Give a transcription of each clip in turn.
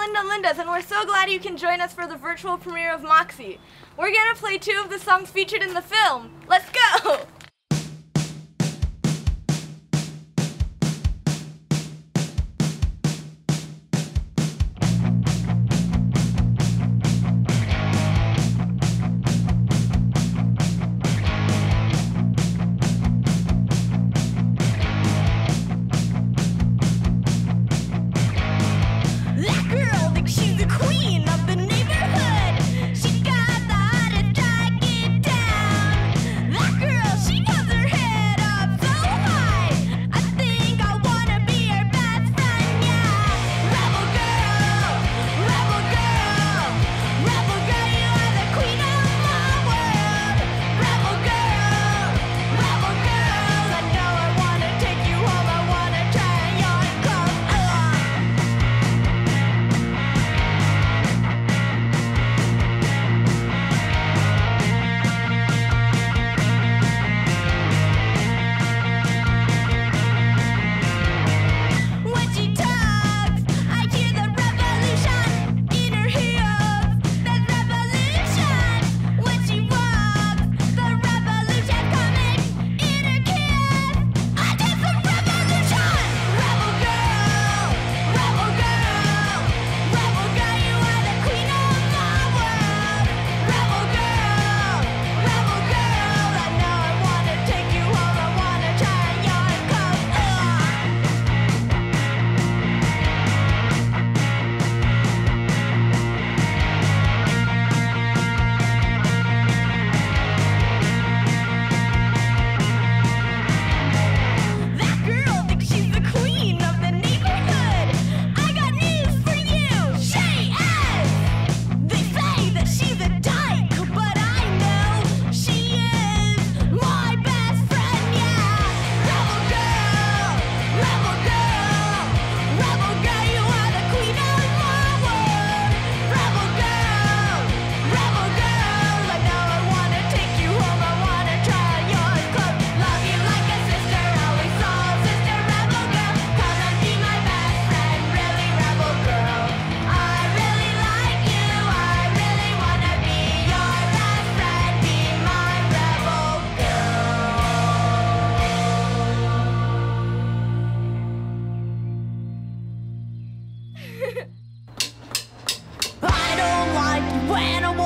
Linda Lindas, and we're so glad you can join us for the virtual premiere of Moxie. We're gonna play two of the songs featured in the film. Let's go!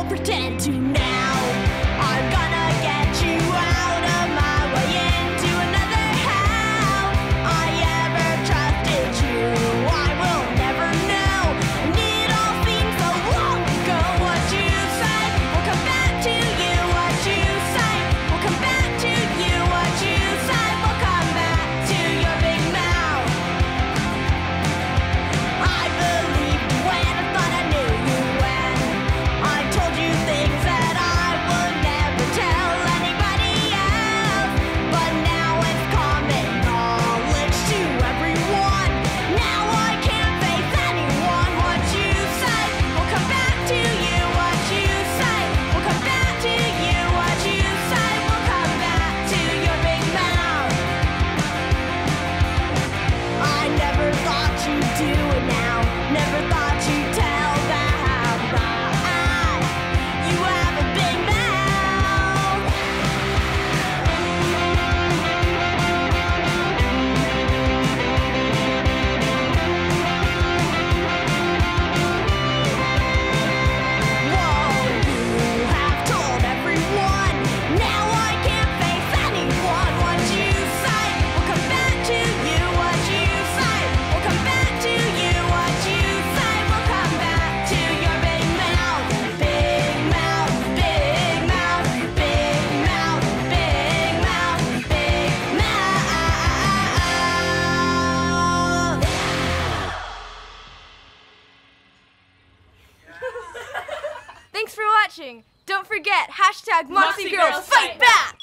pretend to do it now. Never thought. watching. Don't forget, hashtag Moxie, Girls Fight Back!